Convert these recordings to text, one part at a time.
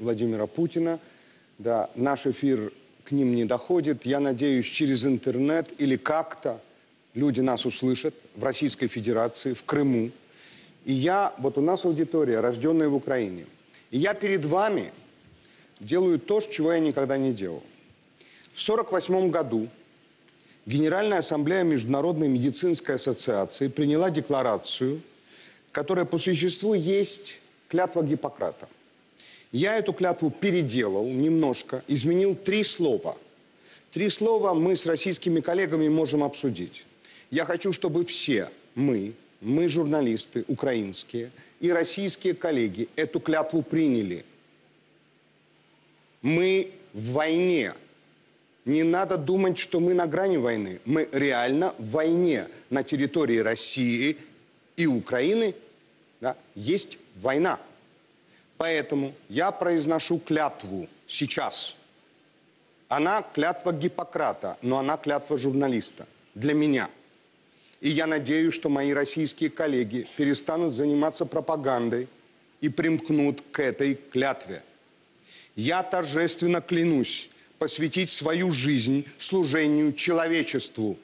Владимира Путина. Да, наш эфир к ним не доходит. Я надеюсь, через интернет или как-то люди нас услышат в Российской Федерации, в Крыму. И я, вот у нас аудитория, рожденная в Украине. И я перед вами делаю то, чего я никогда не делал. В 1948 году Генеральная ассамблея Международной медицинской ассоциации приняла декларацию, которая по существу есть клятва Гиппократа. Я эту клятву переделал немножко, изменил три слова. Три слова мы с российскими коллегами можем обсудить. Я хочу, чтобы все мы, мы журналисты украинские и российские коллеги эту клятву приняли. Мы в войне. Не надо думать, что мы на грани войны. Мы реально в войне на территории России и Украины. Да, есть война. Поэтому я произношу клятву сейчас. Она клятва Гиппократа, но она клятва журналиста. Для меня. И я надеюсь, что мои российские коллеги перестанут заниматься пропагандой и примкнут к этой клятве. Я торжественно клянусь посвятить свою жизнь служению человечеству.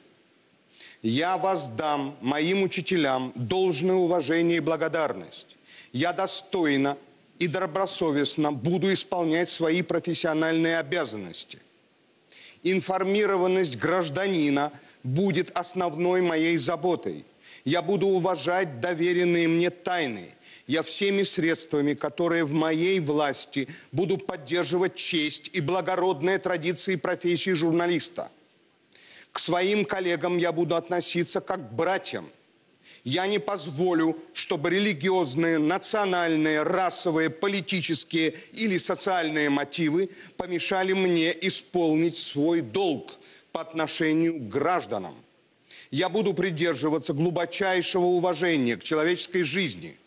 Я воздам моим учителям должное уважение и благодарность. Я достойно и добросовестно буду исполнять свои профессиональные обязанности. Информированность гражданина будет основной моей заботой. Я буду уважать доверенные мне тайны. Я всеми средствами, которые в моей власти, буду поддерживать честь и благородные традиции профессии журналиста. К своим коллегам я буду относиться как к братьям – я не позволю, чтобы религиозные, национальные, расовые, политические или социальные мотивы помешали мне исполнить свой долг по отношению к гражданам. Я буду придерживаться глубочайшего уважения к человеческой жизни,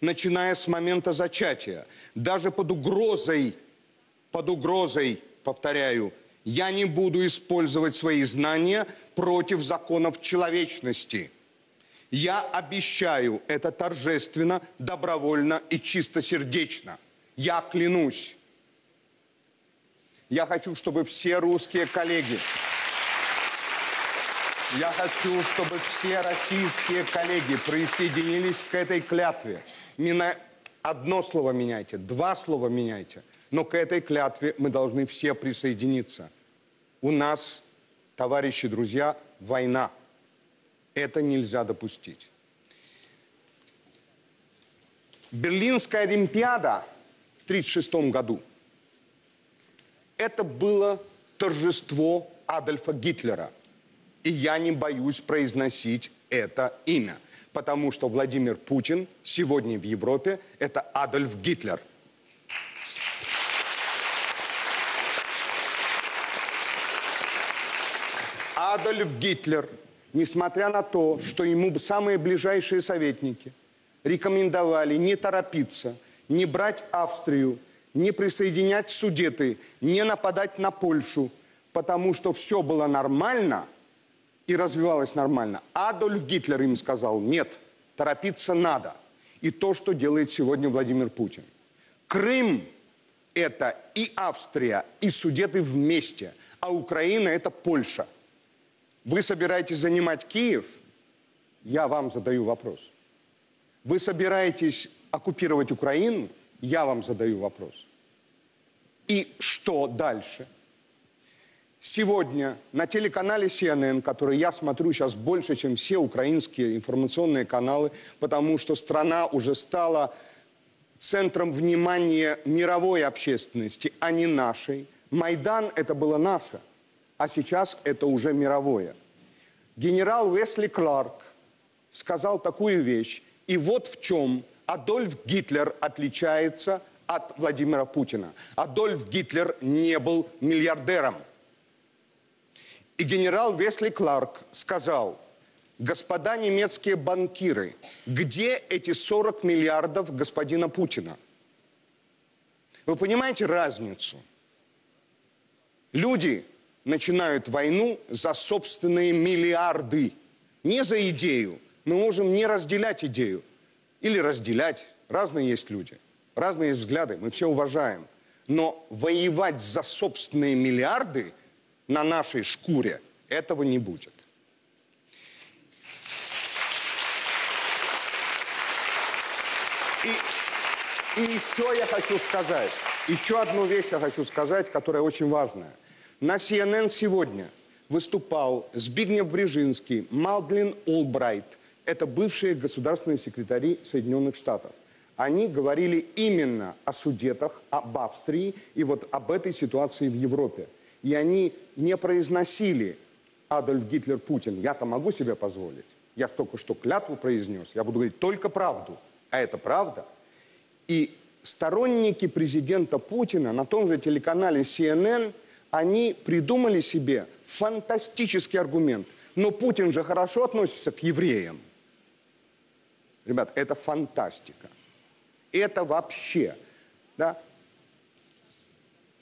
начиная с момента зачатия, даже под угрозой, под угрозой, повторяю, я не буду использовать свои знания против законов человечности – я обещаю это торжественно, добровольно и чистосердечно. Я клянусь. Я хочу, чтобы все русские коллеги, я хочу, чтобы все российские коллеги присоединились к этой клятве. Не на одно слово меняйте, два слова меняйте, но к этой клятве мы должны все присоединиться. У нас, товарищи, друзья, война. Это нельзя допустить. Берлинская Олимпиада в 1936 году – это было торжество Адольфа Гитлера. И я не боюсь произносить это имя, потому что Владимир Путин сегодня в Европе – это Адольф Гитлер. Адольф Гитлер – несмотря на то, что ему самые ближайшие советники рекомендовали не торопиться, не брать Австрию, не присоединять Судеты, не нападать на Польшу, потому что все было нормально и развивалось нормально. Адольф Гитлер им сказал, нет, торопиться надо. И то, что делает сегодня Владимир Путин. Крым – это и Австрия, и Судеты вместе, а Украина – это Польша – вы собираетесь занимать Киев? Я вам задаю вопрос. Вы собираетесь оккупировать Украину? Я вам задаю вопрос. И что дальше? Сегодня на телеканале CNN, который я смотрю сейчас больше, чем все украинские информационные каналы, потому что страна уже стала центром внимания мировой общественности, а не нашей. Майдан – это было наше – а сейчас это уже мировое. Генерал Уэсли Кларк сказал такую вещь, и вот в чем Адольф Гитлер отличается от Владимира Путина. Адольф Гитлер не был миллиардером. И генерал Весли Кларк сказал, господа немецкие банкиры, где эти 40 миллиардов господина Путина? Вы понимаете разницу? Люди, начинают войну за собственные миллиарды. Не за идею. Мы можем не разделять идею. Или разделять. Разные есть люди. Разные есть взгляды. Мы все уважаем. Но воевать за собственные миллиарды на нашей шкуре этого не будет. И, и еще я хочу сказать, еще одну вещь я хочу сказать, которая очень важная. На CNN сегодня выступал Збигнев Брежинский, Малдлин Олбрайт. Это бывшие государственные секретари Соединенных Штатов. Они говорили именно о судетах, об Австрии и вот об этой ситуации в Европе. И они не произносили Адольф Гитлер Путин. Я-то могу себе позволить. Я только что клятву произнес. Я буду говорить только правду. А это правда. И сторонники президента Путина на том же телеканале CNN, они придумали себе фантастический аргумент. Но Путин же хорошо относится к евреям. Ребят, это фантастика. Это вообще, да,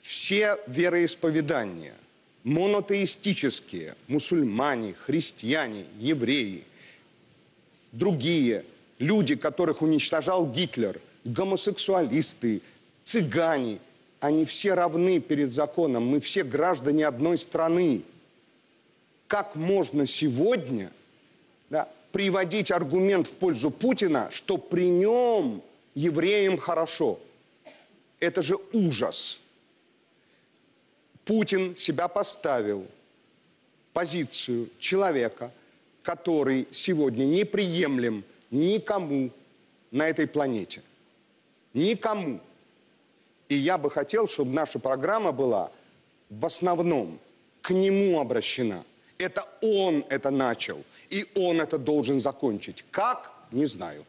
все вероисповедания, монотеистические, мусульмане, христиане, евреи, другие люди, которых уничтожал Гитлер, гомосексуалисты, цыгане, они все равны перед законом, мы все граждане одной страны. Как можно сегодня да, приводить аргумент в пользу Путина, что при нем евреям хорошо? Это же ужас. Путин себя поставил позицию человека, который сегодня неприемлем никому на этой планете. Никому. И я бы хотел, чтобы наша программа была в основном к нему обращена. Это он это начал, и он это должен закончить. Как? Не знаю.